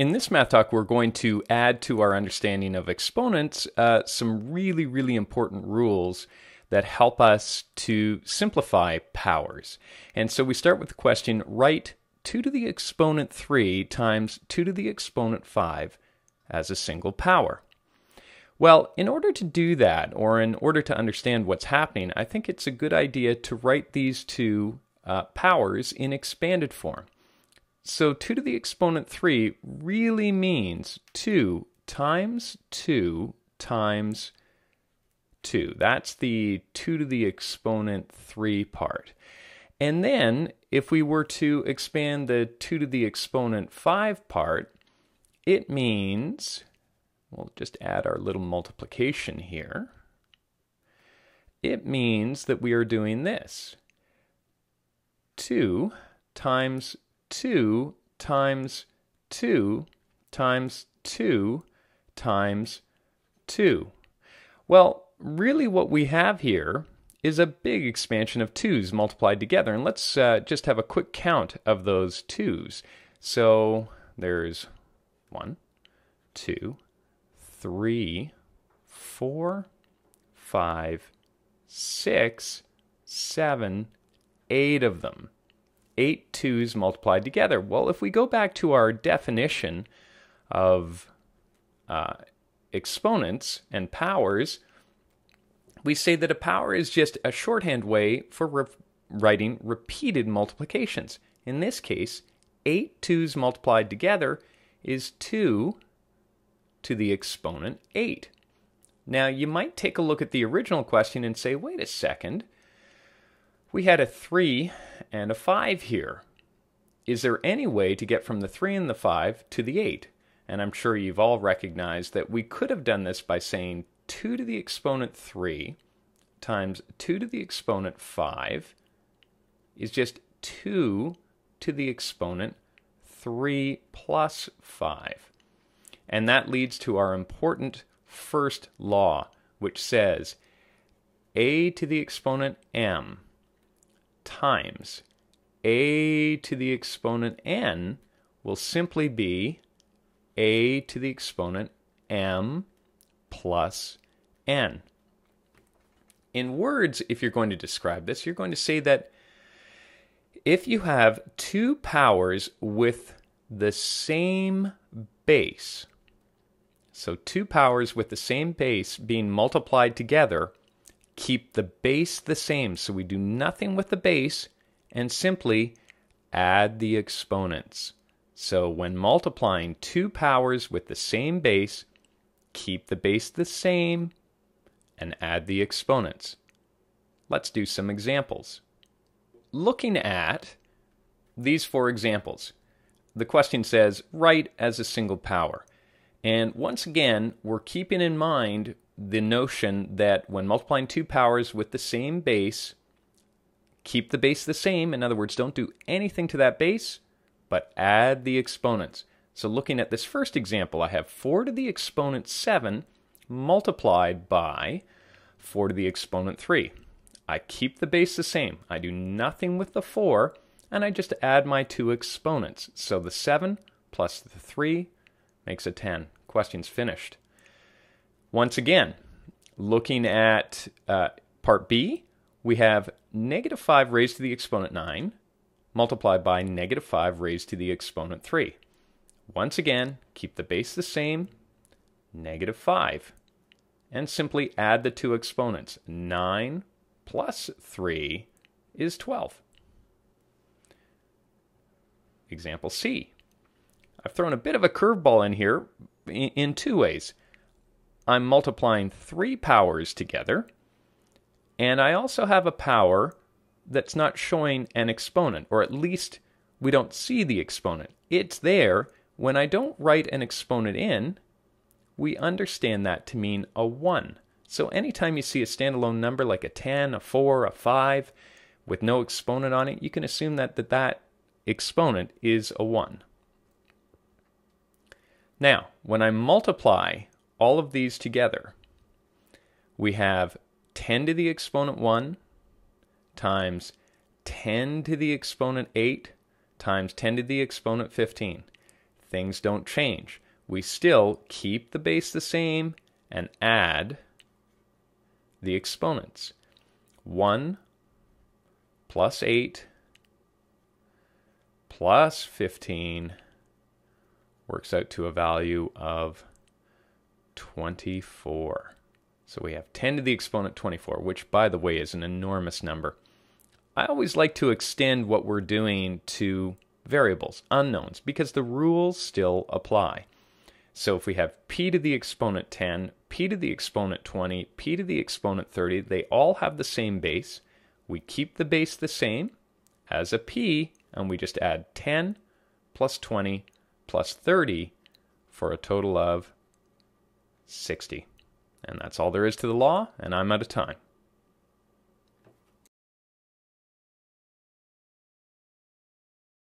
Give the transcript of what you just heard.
In this math talk, we're going to add to our understanding of exponents uh, some really, really important rules that help us to simplify powers. And so we start with the question write 2 to the exponent 3 times 2 to the exponent 5 as a single power. Well, in order to do that, or in order to understand what's happening, I think it's a good idea to write these two uh, powers in expanded form. So 2 to the exponent 3 really means 2 times 2 times 2. That's the 2 to the exponent 3 part. And then if we were to expand the 2 to the exponent 5 part, it means, we'll just add our little multiplication here. It means that we are doing this. 2 times 2 times 2 times 2 times 2. Well, really what we have here is a big expansion of 2's multiplied together. And let's uh, just have a quick count of those 2's. So there's 1, 2, 3, 4, 5, 6, 7, 8 of them eight twos multiplied together. Well, if we go back to our definition of uh, exponents and powers, we say that a power is just a shorthand way for re- writing repeated multiplications. In this case, eight twos multiplied together is 2 to the exponent 8. Now, you might take a look at the original question and say, wait a second, we had a 3 and a 5 here. Is there any way to get from the 3 and the 5 to the 8? And I'm sure you've all recognized that we could have done this by saying 2 to the exponent 3 times 2 to the exponent 5 is just 2 to the exponent 3 plus 5. And that leads to our important first law, which says a to the exponent m times a to the exponent n will simply be a to the exponent m plus n. In words, if you're going to describe this, you're going to say that if you have two powers with the same base, so two powers with the same base being multiplied together, keep the base the same. So we do nothing with the base and simply add the exponents. So when multiplying two powers with the same base, keep the base the same and add the exponents. Let's do some examples. Looking at these four examples, the question says write as a single power. And once again, we're keeping in mind the notion that when multiplying two powers with the same base, keep the base the same. In other words, don't do anything to that base, but add the exponents. So looking at this first example, I have 4 to the exponent 7 multiplied by 4 to the exponent 3. I keep the base the same. I do nothing with the 4, and I just add my two exponents. So the 7 plus the 3 makes a 10. Question's finished. Once again, looking at uh, part B, we have negative 5 raised to the exponent 9 multiplied by negative 5 raised to the exponent 3. Once again, keep the base the same, negative 5, and simply add the two exponents. 9 plus 3 is 12. Example C. I've thrown a bit of a curveball in here in two ways. I'm multiplying three powers together, and I also have a power that's not showing an exponent, or at least we don't see the exponent. It's there. When I don't write an exponent in, we understand that to mean a 1. So anytime you see a standalone number like a 10, a 4, a 5, with no exponent on it, you can assume that that, that exponent is a 1. Now, when I multiply all of these together, we have 10 to the exponent 1 times 10 to the exponent 8 times 10 to the exponent 15. things don't change. We still keep the base the same and add the exponents. 1 plus 8 plus 15 works out to a value of 24. So we have 10 to the exponent 24, which, by the way, is an enormous number. I always like to extend what we're doing to variables, unknowns, because the rules still apply. So if we have p to the exponent 10, p to the exponent 20, p to the exponent 30, they all have the same base. We keep the base the same as a p, and we just add 10 plus 20 plus 30 for a total of 60. And that's all there is to the law, and I'm out of time.